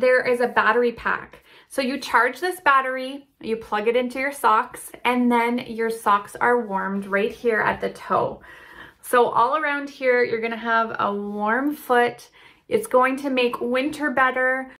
there is a battery pack. So you charge this battery, you plug it into your socks, and then your socks are warmed right here at the toe. So all around here, you're gonna have a warm foot. It's going to make winter better.